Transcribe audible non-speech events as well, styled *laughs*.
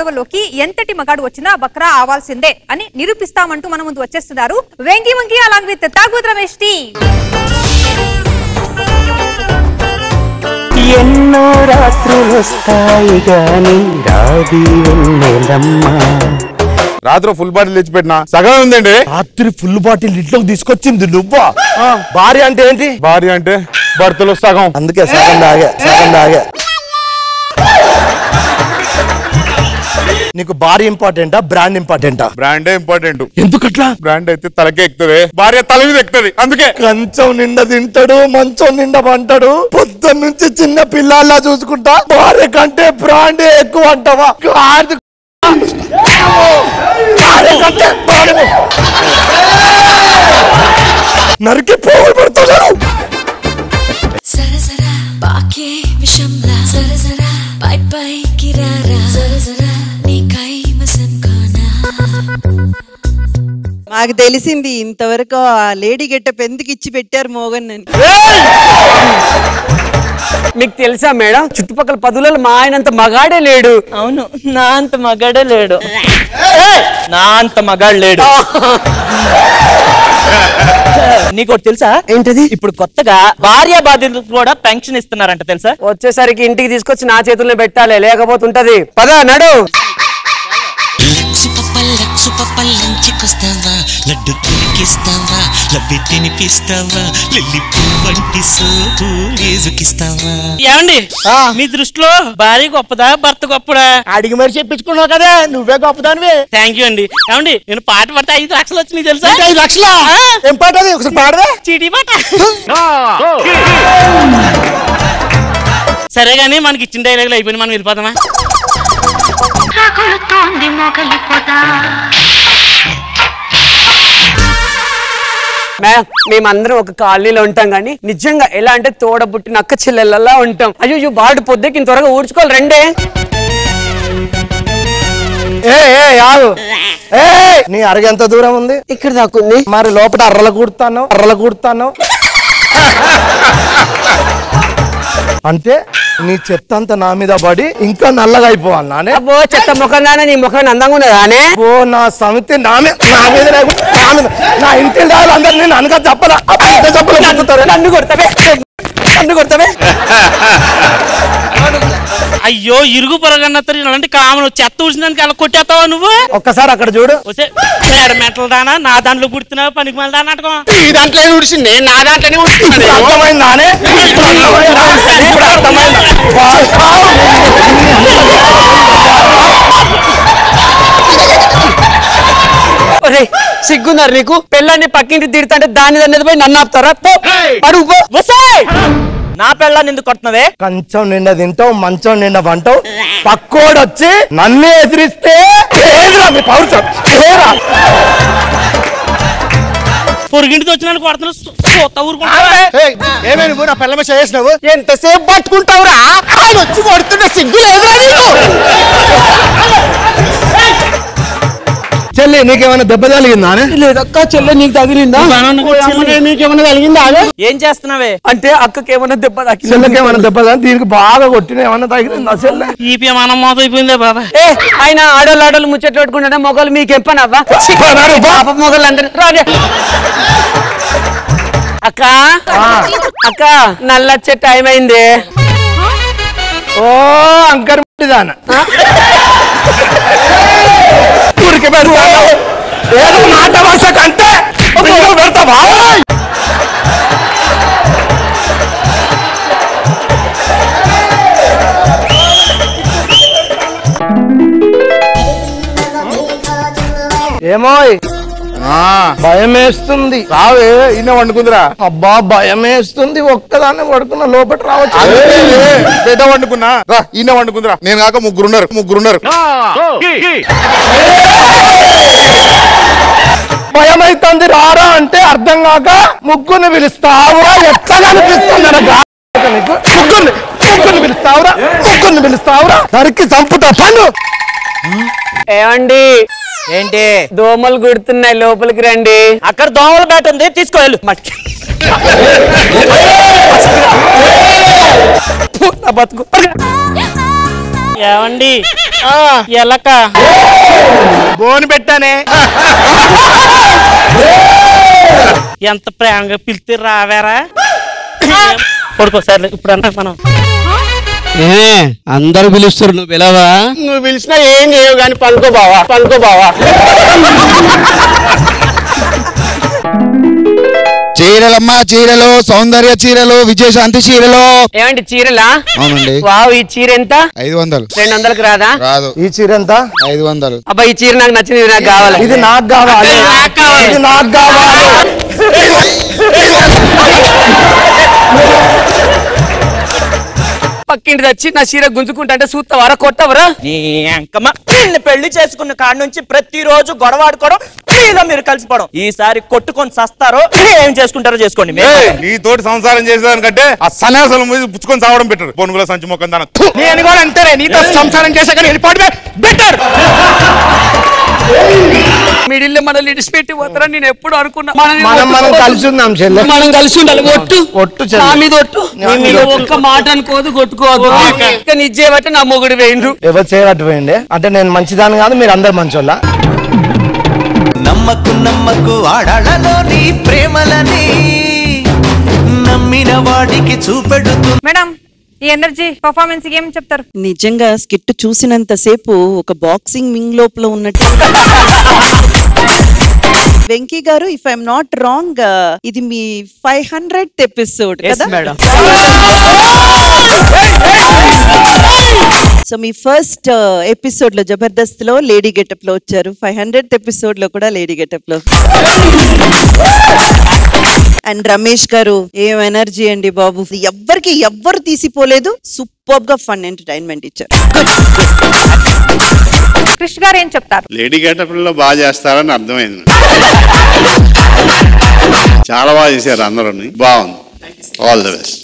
గొడవలోకి ఎంతటి మగాడు వచ్చినా బక్రా ఆవాల్సిందే అని నిరూపిస్తామంటూ మన ముందు వచ్చేస్తున్నారు. Venki Vanki along with Ramesh T ఎన్నో రాత్రులు వస్తాయి గాని రాది రాత్రి ఫుల్ బాటిల్ తెచ్చి పెట్టినా? సగం ఉందండి. రాత్రి ఫుల్ బాటిల్ ఇంట్లోకి తీసుకొచ్చింది నువ్వా? భార్య అంటే ఏంటి? భార్య అంటే భర్తలో సగం. అందుకే సగం దాగా సగం దాగా నీకు భార్య ఇంపార్టెంటా బ్రాండ్ ఇంపార్టెంటా? బ్రాండే ఇంపార్టెంట్. ఎందుకట్లా? బ్రాండ్ అయితే తలకే ఎక్కుతుంది. భార్య తల మీద ఎక్కుతుంది. అందుకే కంచం నిండా తింటాడు మంచం నిండా పంటాడు. పొద్దున్న నుంచి చిన్న పిల్లల్లా చూసుకుంటా. భార్య కంటే బ్రాండే ఎక్కువ అంటావా? భార్య కంటే brand. నరికి పోగులు పెడుతున్నారు సరసర బాకే విషంలా. సరసర పై పై కిరారా. సరసర మాకు తెలిసింది ఇంతవరకు ఆ లేడీ గెట్టప్ ఎందుకు ఇచ్చి పెట్టారు మోగన్ అని. మీకు తెలుసా మేడం? చుట్టుపక్కల పదులలో మా ఆయనంత మగాడే లేడు. అవును నా అంత మగాడే లేడు. నా అంత మగాడు లేడు. *laughs* నీకు ఒకటి తెలుసా? ఏంటది? ఇప్పుడు కొత్తగా భార్య బాధ్యతలకు కూడా పెన్షన్ ఇస్తున్నారంట తెలుసా? వచ్చేసరికి ఇంటికి తీసుకొచ్చి నా చేతుల్లో పెట్టాలి లేకపోతే ఉంటది పద నడు. పప్ప లక్సు పప్ప లంచుకొస్తావా లడ్డు తినికిస్తావా లబ్బి తినిపిస్తావా? లిల్లి పువ్వంటి సోపు లేజుకిస్తావా ఏమండి? మీ దృష్టిలో భార్య గొప్పదా భర్త గొప్పదా అడిగి మరి చెప్పించుకున్నావు కదా నువ్వే గొప్పదానివే. థ్యాంక్ యూ అండి. ఏమండి నేను పాట పడితే ఐదు లక్షలు వచ్చినాయి తెలుసా? ఐదు లక్షలా? ఏం పాట అది? ఒకసారి పాడవే. చీటీ పాట. సరే గానీ మనకి ఇచ్చిన డైలాగులు అయిపోయింది మనం వెళ్ళిపోతామా మ్యామ్ మేమందరం ఒక కాలనీలో ఉంటాం కానీ నిజంగా ఎలా అంటే తోడబుట్టిన అక్క చెల్లెళ్ళలా ఉంటాం. అయ్యో బాడు పొద్దుకి త్వరగా ఊడ్చుకోవాలి రండే. ఏ ఏ ఆగు. ఏ నీ అరగ ఎంత దూరం ఉంది? ఇక్కడ దాకుంది మరి లోపల అర్రల కూడుతాను అర్రల కూడుతాను అంటే నీ చెత్త అంతా నా మీద పడి ఇంకా నల్లగా అయిపోవాలి నానే. అబ్బో చెత్త ముఖం దానే నీ ముఖం అందంగా ఉన్నదానే ఓ నా సమితి నా మీద నా మీద నా మీద. నా ఇంటి అందరు నేను అనగా చెప్పలా చెప్పలే నన్ను కొడతావే? నన్ను కొడతావే? అయ్యో ఇరుగు పొరగన్నత్తరు ఇలాంటి కామన్ చెత్త ఊసినానికి అలా కొట్టేస్తావా నువ్వు? ఒక్కసారి అక్కడ చూడు. మెటల్ దానా? నా దాంట్లో పుడుతున్నావు? పనికి మళ్ళీ దాని నాటకం ఈ దాంట్లో ఉడిసింది? నా దాంట్లోనే ఇప్పుడు అర్థమైందా అనే? ఇప్పుడు అర్థమైందా? *laughs* ఒరేయ్, సిగ్గున్నారు నీకు? పెళ్ళాన్ని పక్కింటి తిడతాంటే దాని దాన్ని పోయి నన్ను ఆపుతారా? పో, అడుగు నా పెళ్ళాన్ని ఎందుకు కొడుతున్నదే కంచం నిండా తింటావు మంచం నిండా వంటావు. పక్కోడు వచ్చి నన్నే ఎదిరిస్తే? పొరిగింటికి వచ్చిన కొడుతున్నా చూస్తా ఊరుకుంటా. ఏమే నువ్వు నా పిల్లమే చేసినావు? ఎంతసేపు పట్టుకుంటావురా? ఆయన వచ్చి కొడుతున్న సిగ్గు లేదురా నీకు! చెల్లి నీకేమైనా దెబ్బ తగిలిందా లేదక్క చెల్లె నీకు తగిలిందా? నీకేమైనా తగిలిందా ఏం చేస్తున్నావే? అంటే అక్కకి ఏమన్నా దెబ్బ ఏమైనా దెబ్బ తగిలి దీనికి బాగా కొట్టిన ఏమైనా తగిలిందా చెల్లె? ఈపీ మనం మోతం అయిపోయిందే బాబా. ఏ ఆయన ఆడోళ్ళు ఆడోళ్ళు ముచ్చట్లు పెట్టుకుంటే మొగలు మీకు ఎప్పనవ్వా పాప మొగలు అందరు రాదే అక్క అక్క నల్లొచ్చే టైం అయింది. ఓ అంకర్ దాన ఊరికి పెడతాను. ఏదో మాట భాష కంటే పెడతావా ఏమో భయం వేస్తుంది రావే ఈయన వండుకుందిరా. అబ్బా భయం వేస్తుంది ఒక్కదాన్ని పడుకున్న లోపల రావచ్చు. బిడ్డ వండుకున్నా. రా ఈయన వండుకుందిరా. నేను కాక ముగ్గురున్నారు ముగ్గురున్నారు. భయం అవుతుంది రారా అంటే అర్థం కాక ముగ్గురిని పిలుస్తావురా. ఎట్లా అనగా? నీకు? ముగ్గురిని ముగ్గురిని పిలుస్తావురా. ముగ్గురిని పిలుస్తావురా. నరికి చంపుతా పన్ను. ఏమండి? ఏంటి? దోమలు కుడుతున్నాయి లోపలికి రండి. అక్కడ దోమల బ్యాట్ ఉంది తీసుకో వెళ్ళు. ఫు, నా బతుకు. ఏమండి? ఆ, ఎలక. బోని పెట్టానే. ఎంత ప్రేమగా పిలితే రావారా? పడుకో సర్లే ఇప్పుడు అన్నా మనం. అందరు పిలుస్తారు నువ్వు పిలవా? నువ్వు పిలిచినా ఏం చేయవు కానీ పనుకో బావా పనుకో బావా. చీరలమ్మ చీరలు సౌందర్య చీరలు విజయశాంతి చీరలు. ఏమండి చీరలా? అవునండి. వావ్ ఈ చీర ఎంత? ఐదు వందలు. రెండు వందలకు రాదా? రాదు. ఈ చీర ఎంత? ఐదు వందలు. అబ్బా ఈ చీర నాకు నచ్చింది ఇది నాకు కావాలి. ఇది నాకు కావాలి. ఇది నాకు కావాలి. *laughs* పక్కింటి తెచ్చి నా చీర గుంజుకుంటా అంటే సూత్తవరా కొట్టవరా నీ అంకమ్మ పెళ్ళి చేసుకున్న కాడ నుంచి ప్రతిరోజు గొడవ ఆడుకోవడం మీరు కలిసిపోవడం. ఈసారి కొట్టుకొని సస్తారో ఏం చేసుకుంటారో చేసుకోండి మీరు. ఏయ్, నీతోటి సంసారం చేసేదానికంటే ఆ సన్యాసాల మీద పుచ్చుకొని చావడం బెటర్ పొనుగుల సంచి మొక్కం దాన. నేను కూడా అంతేనే నీతో సంసారం చేశాక వెళ్ళిపోవడమే బెటర్ మిడిల్ మన లిడిసి పెట్టి పోతారా? నేను ఎప్పుడు అనుకున్నా. మనం మనం కలిసి ఉందాం చెల్లె. మనం కలిసి ఉండాలి. ఒట్టు ఒట్టు. నా మీద ఒట్టు నా మీద మీరు. ఒక్క మాట అనుకోదు కొట్టుకోవద్దు. ఇంకా నిజేబట్టి నా మొగుడు వేయండు. ఎవరు చేయబట్టిపోయింది అంటే నేను మంచిదాన్ని కాదు మీరు అందరు మంచోళ్ళ. నమ్మకు నమ్మకు ఆడాళ్ళలో నీ ప్రేమలని నమ్మిన వాడికి చూపెడుతు మేడం ఈ ఎనర్జీ పర్ఫార్మెన్స్ ఏం చెప్తారు? నిజంగా స్కిట్ చూసినంత సేపు ఒక బాక్సింగ్ వింగ్ లోపల ఉన్నట్టు. వెంకీ గారు ఇఫ్ ఐఎమ్ నాట్ రాంగ్ ఇది మీ ఫైవ్ హండ్రెడ్ ఎపిసోడ్ కదా? మేడం సో మీ ఫస్ట్ ఎపిసోడ్లో జబర్దస్త్లో లేడీ గెటప్లో వచ్చారు. ఫైవ్ హండ్రెడ్ ఎపిసోడ్లో కూడా లేడీ గెటప్లో. అండ్ రమేష్ గారు ఏం ఎనర్జీ అండి బాబు? ఎవ్వరికి ఎవ్వరు తీసిపోలేదు. సూపర్గా ఫన్ ఎంటర్టైన్మెంట్ ఇచ్చారు. కృష్ గారు ఏం చెప్తారు? లేడీ గెటప్లో బాగా చేస్తారని అర్థమైంది. చాలా బాగా చేశారు అందరూ బాగుంది. All the best